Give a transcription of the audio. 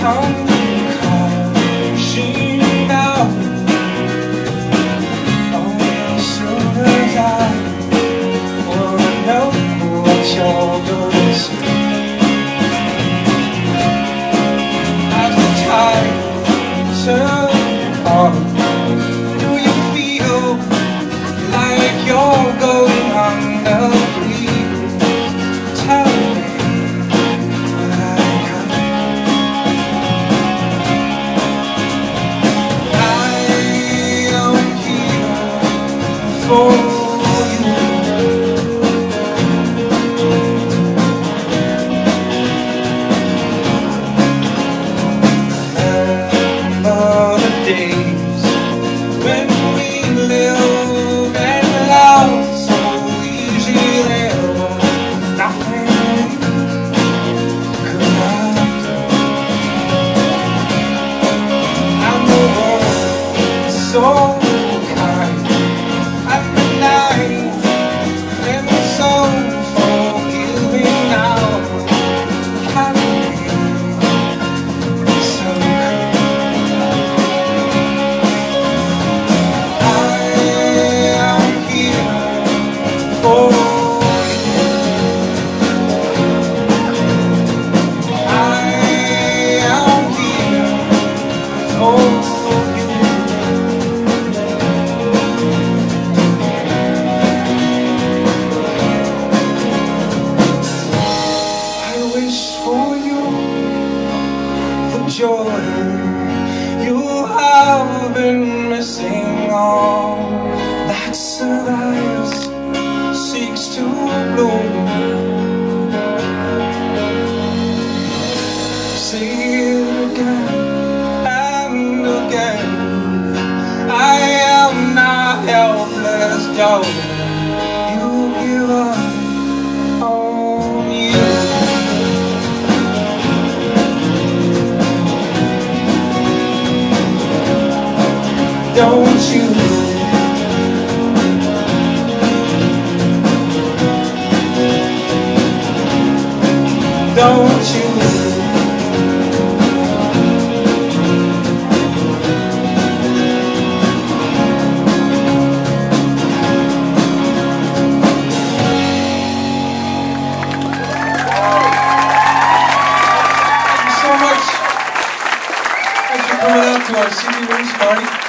come Jordan You have been missing all That survives Seeks to bloom. Say it again And again. I am not helpless, darling don't you? Don't you? Thank you so much. For coming out to our CD Rooms party.